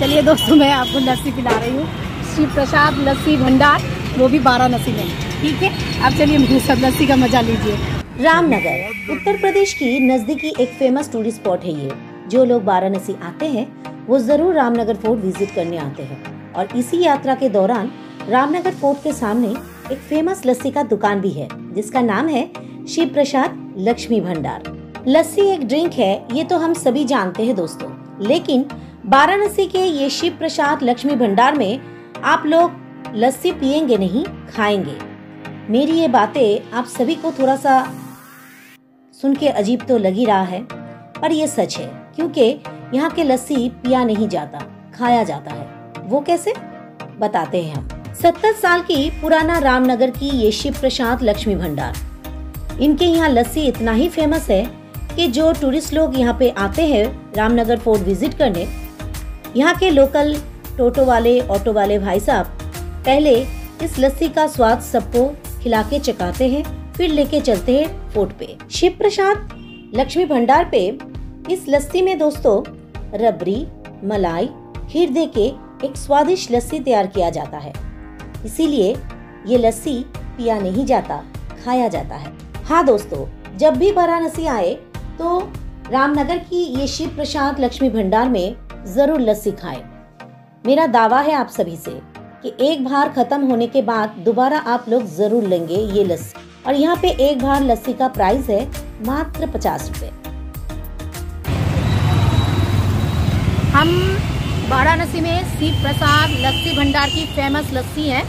चलिए दोस्तों, मैं आपको लस्सी पिला रही हूँ। श्री प्रसाद लस्सी भंडार, वो भी वाराणसी में। ठीक है? अब चलिए मेरे साथ लस्सी का मज़ा लीजिए। रामनगर, उत्तर प्रदेश की नजदीकी एक फ़ेमस टूरिस्ट स्पॉट है ये। जो लोग वाराणसी आते हैं, वो ज़रूर रामनगर फोर्ट विज़िट करने आते हैं। और इसी यात्रा के दौरान रामनगर फोर्ट के सामने एक फ़ेमस लस्सी का दुकान भी है, जिसका नाम है शिव प्रसाद लक्ष्मी भंडार। लस्सी एक ड्रिंक है, ये तो हम सभी जानते हैं दोस्तों। लेकिन वाराणसी के ये शिव प्रसाद लक्ष्मी भंडार में आप लोग लस्सी पियेंगे नहीं, खाएँगे। मेरी ये बातें आप सभी को थोड़ा सा सुन के अजीब तो लग रहा है, पर ये सच है, क्योंकि यहाँ के लस्सी पिया नहीं जाता, खाया जाता है। वो कैसे? बताते हैं हम। सत्तर साल की पुराना रामनगर की ये शिव प्रसाद लक्ष्मी भंडार। इनके यहाँ लस्सी इतना ही फ़ेमस है कि जो टूरिस्ट लोग यहाँ पे आते हैं रामनगर फोर्ट विज़िट करने यहाँ के लोकल टोटो वाले, ऑटो वाले भाई साहब पहले इस लस्सी का स्वाद सबको खिला के चकाते हैं, फिर लेके चलते हैं फोर्ट पे। शिव प्रसाद लक्ष्मी भंडार पे इस लस्सी में दोस्तों रबरी, मलाई, खीर दे के एक स्वादिष्ट लस्सी तैयार किया जाता है। इसीलिए ये लस्सी पिया नहीं जाता, खाया जाता है। हाँ दोस्तों, जब भी वाराणसी आए तो रामनगर की ये शिव प्रसाद लक्ष्मी भंडार में ज़रूर लस्सी खाएँ। मेरा दावा है आप सभी से कि एक बार खत्म होने के बाद दोबारा आप लोग ज़रूर लेंगे ये लस्सी और यहाँ पे एक बार लस्सी का प्राइस है मात्र पचास रूपए। हम वाराणसी में शिव प्रसाद लस्सी भंडार की फ़ेमस लस्सी है।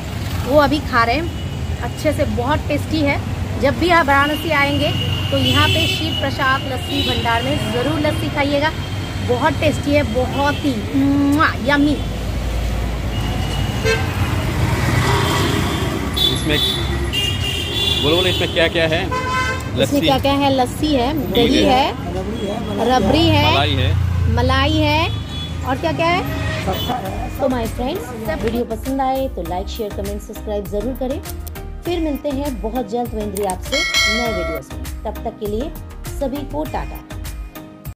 वो अभी खा रहे हैं। अच्छे से बहुत टेस्टी है। जब भी आप वाराणसी आएँगे तो यहाँ पे शिव प्रसाद लस्सी भंडार में ज़रूर लस्सी खाइएगा। बहुत टेस्टी है बहुत ही यमी इसमें बोलो बोलो इसमें क्या क्या है? इसमें क्या क्या है? लस्सी है दही है रबड़ी है मलाई है। मलाई है और क्या क्या है। तो माय फ्रेंड्स वीडियो पसंद आए तो लाइक शेयर कमेंट सब्सक्राइब ज़रूर करें। फिर मिलते हैं बहुत जल्द वेंद्री आपसे नए वीडियोस में। तब तक के लिए सभी को टाटा।